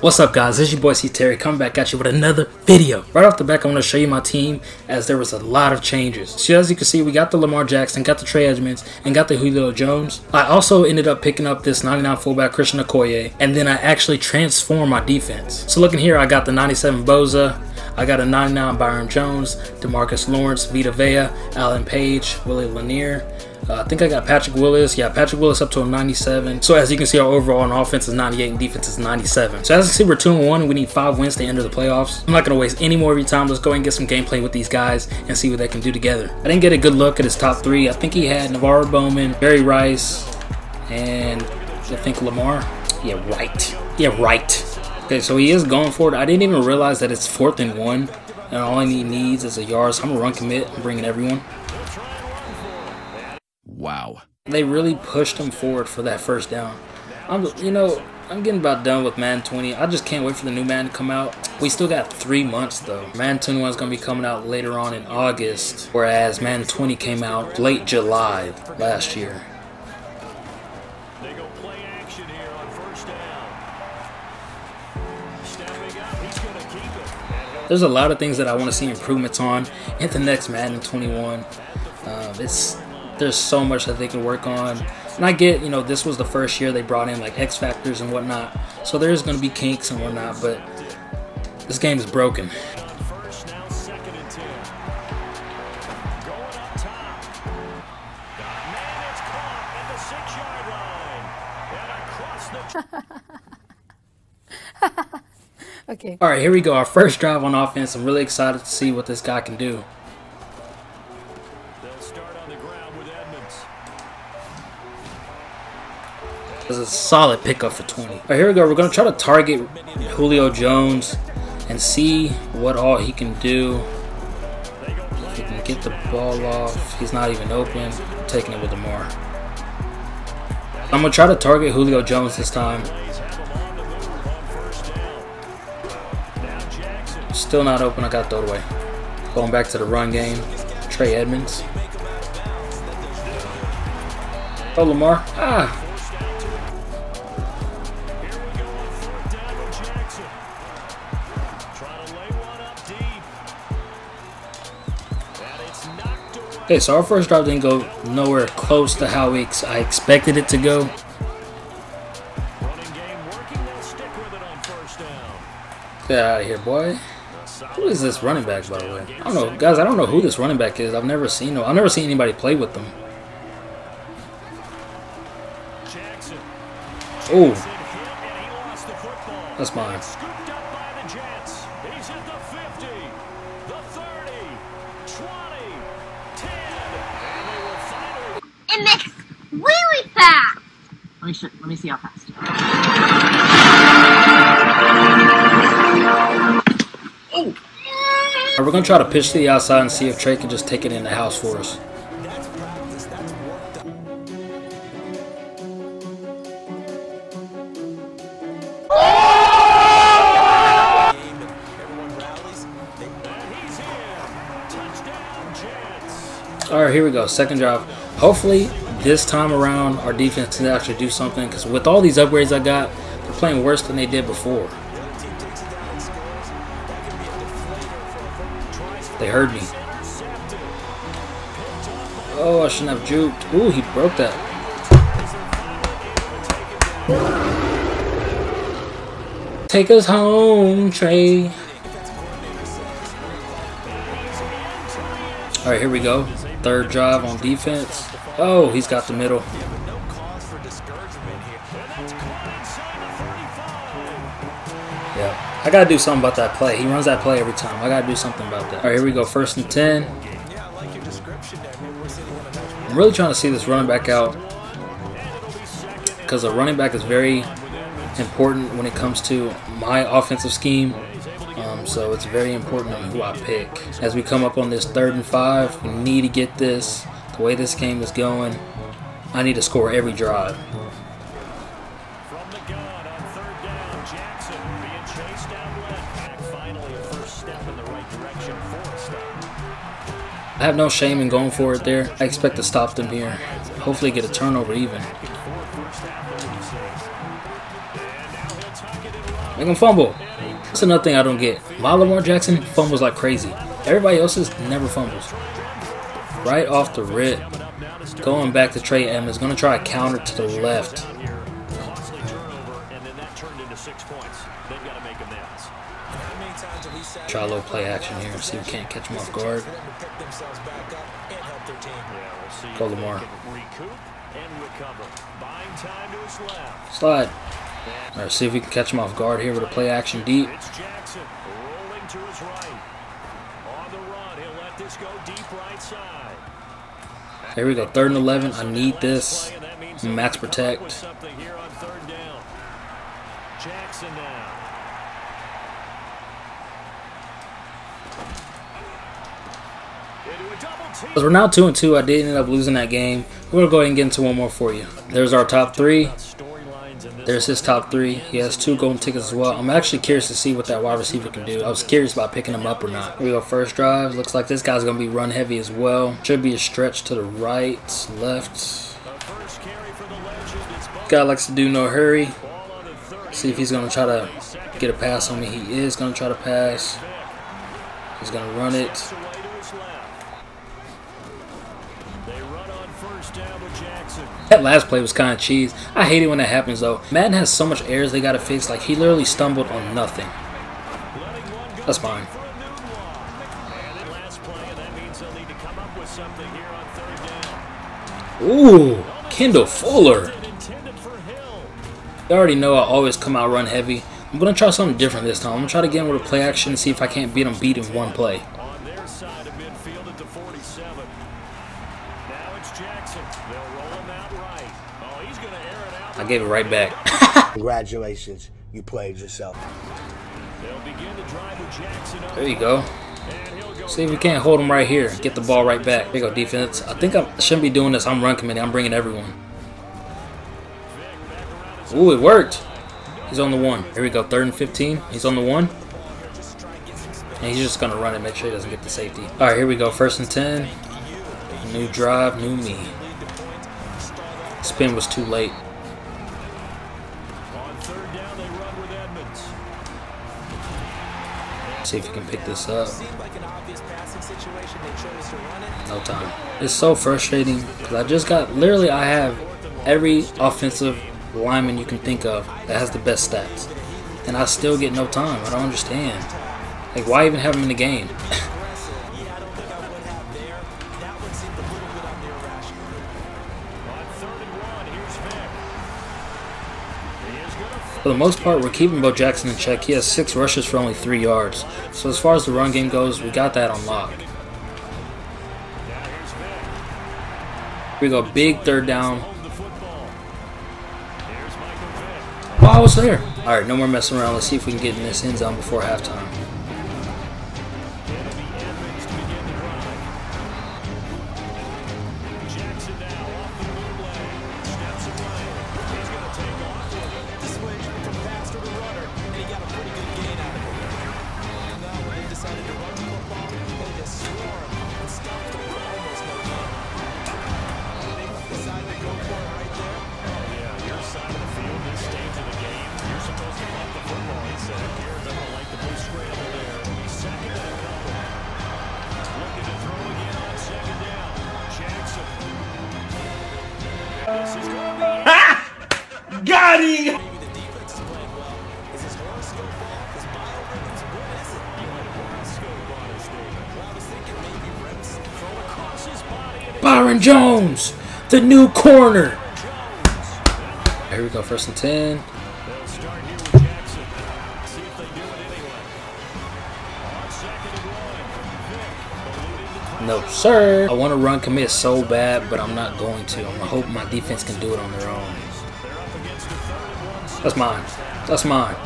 What's up guys, it's your boy C Terry coming back at you with another video. Right off the back I want to show you my team as there was a lot of changes. So as you can see we got the Lamar Jackson, got the Trey Edmunds, and got the Julio Jones. I also ended up picking up this 99 fullback Christian Okoye and then I actually transformed my defense. So looking here I got the 97 Bosa, I got a 99 Byron Jones, Demarcus Lawrence, Vita Vea, Alan Page, Willie Lanier, uh, I think I got Patrick Willis. Yeah, Patrick Willis up to a 97. So as you can see, our overall on offense is 98 and defense is 97. So as you can see, we're 2 and 1 we need 5 wins to enter the playoffs. I'm not going to waste any more of your time. Let's go and get some gameplay with these guys and see what they can do together. I didn't get a good look at his top three. I think he had NaVorro Bowman, Barry Rice, and I think Lamar. Yeah, right. Yeah, right. Okay, so he is going for it. I didn't even realize that it's fourth and one. And all he needs is a yard. So I'm going to run commit. I'm bringing everyone. Wow. They really pushed him forward for that first down. I'm, you know, I'm getting about done with Madden 20. I just can't wait for the new Madden to come out. We still got three months though. Madden 21 is going to be coming out later on in August, whereas Madden 20 came out late July last year. They go play action here on first down. Stepping up, he's going to keep it. There's a lot of things that I want to see improvements on in the next Madden 21. Um, it's there's so much that they can work on. And I get, you know, this was the first year they brought in like X Factors and whatnot. So there's going to be kinks and whatnot, but this game is broken. First, now second and ten. Going up top. Got man, it's caught at the six-yard line. And across the Okay. All right, here we go. Our first drive on offense. I'm really excited to see what this guy can do. Is a solid pickup for 20. All right, here we go. We're going to try to target Julio Jones and see what all he can do. If he can get the ball off. He's not even open. I'm taking it with Lamar. I'm going to try to target Julio Jones this time. Still not open. I got throw it away. Going back to the run game. Trey Edmunds. Oh, Lamar. Ah. Okay, so our first drive didn't go nowhere close to how we ex I expected it to go. Running game working. They'll stick with it on first down. Get out of here, boy. Who is this running back, by the way? I don't know, guys. I don't know who this running back is. I've never seen him. I've never seen anybody play with them. Jackson. Oh, Jackson hit and he lost the football. that's mine. Makes really fast. Let me sh- let me see how fast. Alright, we're gonna try to pitch to the outside and see if Trey can just take it in the house for us. And he's in. Touchdown, Jets. All right, here we go. Second drive. Hopefully, this time around, our defense can actually do something. Because with all these upgrades I got, they're playing worse than they did before. They heard me. Oh, I shouldn't have juked. Ooh, he broke that. Take us home, Trey. All right, here we go. Third drive on defense. Oh, he's got the middle. Yeah, I gotta do something about that play. He runs that play every time. I gotta do something about that. All right, here we go. First and ten. I'm really trying to see this running back out because a running back is very important when it comes to my offensive scheme. So it's very important on who I pick. As we come up on this third and five, we need to get this. The way this game is going, I need to score every drive. From the gun on third down, Jackson being chased down left. Back finally a first step in the right direction for a stop. I have no shame in going for it there. I expect to stop them here. Hopefully get a turnover even. Make him fumble. That's another thing I don't get. My Lamar Jackson fumbles like crazy. Everybody else's never fumbles. Right off the rip. Going back to Trey Edmunds. Going to try a counter to the left. Try a little play action here. See if we can't catch him off guard. Go Lamar. can recoup and recover. Buying time to his left. Slide. Alright, see if we can catch him off guard here with a play action deep. Jackson rolling to his right. On the run, he'll let this go deep right side. Here we go. Third and 11. I need this. Play, and that means Max they'll come up with protect. something here on third down. Jackson now. Into a double team. Because we're now 2 and 2. I did end up losing that game. We're going to go ahead and get into one more for you. There's our top three. There's his top three. He has two golden tickets as well. I'm actually curious to see what that wide receiver can do. I was curious about picking him up or not. Here we go. First drive. Looks like this guy's going to be run heavy as well. Should be a stretch to the right, left. Guy likes to do no hurry. ball on the 30. See if he's going to try to get a pass on me. He is going to try to pass. He's going to run it. That last play was kind of cheese. I hate it when that happens though. Madden has so much errors they got to fix. Like he literally stumbled on nothing. That's fine. to. Ooh, Kendall Fuller. You already know I always come out run heavy. I'm gonna try something different this time. I'm gonna try to get him with a play action and see if I can't beat him beat in one play. Now it's Jackson. They'll roll him out right. Oh, he's going to air it out. I gave it right back. Congratulations, you played yourself. They'll begin to drive with Jackson up. There you go. And he'll go See if we can't hold him right here. Get the ball right back. There you go, defense. I think I shouldn't be doing this. I'm run committee. I'm bringing everyone. Ooh, it worked. He's on the one. Here we go. Third and 15. He's on the one. And he's just going to run and Make sure he doesn't get the safety. All right, here we go. First and 10. New drive, new me. Spin was too late. See if you can pick this up. No time. It's so frustrating because I just got literally I have every offensive lineman you can think of that has the best stats, and I still get no time. I don't understand. Like why even have him in the game? For the most part, we're keeping Bo Jackson in check. He has six rushes for only three yards. So as far as the run game goes, we got that Vick. Here we go, big third down. Oh, I was there. All right, no more messing around. Let's see if we can get in this end zone before halftime. Jones, the new corner. Here we go, first and 10. They'll start here with Jackson. See if they do it anyway. On second and one. Vick eluding the No, sir. I want to run commit so bad, but I'm not going to. I'm going to hope my defense can do it on their own. They're up against a third and one. That's mine. That's mine.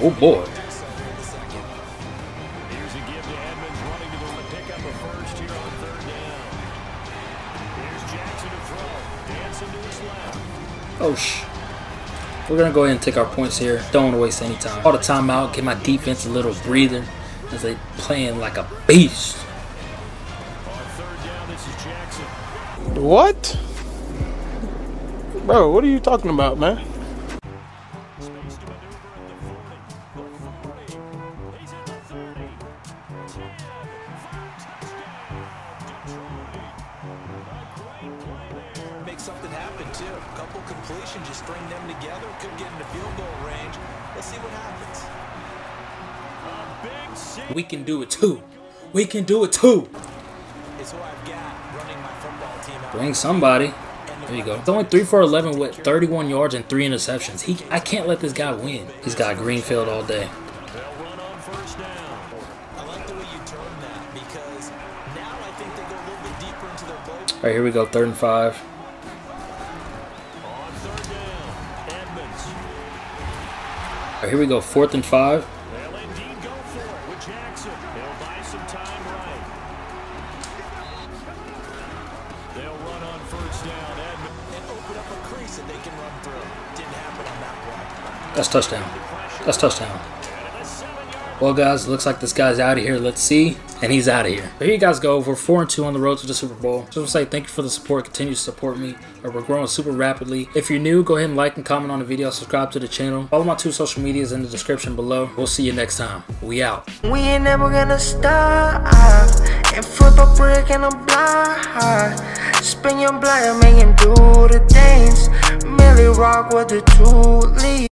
Oh, his boy. Oh, sh. We're going to go ahead and take our points here. Don't want to waste any time. All the timeout, give my defense a little breather as they playing like a beast. What? Bro, what are you talking about, man? Happen too. A couple completions, just string them together. Could get into field goal range. Let's see what happens. A big. We can do it too. We can do it too. It's who I've got running my football team out. Bring somebody. There you go. It's only 3 for 11 with 31 yards and 3 interceptions. He, I can't let this guy win. He's got Greenfield all day. They'll run on first down. I like the way you term that because now I think they go a little bit deeper into their play. All right, here we go. Third and five. Run through. Didn't happen on that play. That's touchdown. That's touchdown. Well, guys, looks like this guy's out of here. Let's see. And he's out of here. But here you guys go. We're 4 and 2 on the road to the Super Bowl. Just want to say thank you for the support. Continue to support me. We're growing super rapidly. If you're new, go ahead and like and comment on the video. Subscribe to the channel. Follow my two social medias in the description below. We'll see you next time. We out. We ain't never gonna stop and flip a brick in a block. Spin your blood and do the dance. Millie rock with the two leaves.